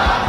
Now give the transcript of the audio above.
Ah!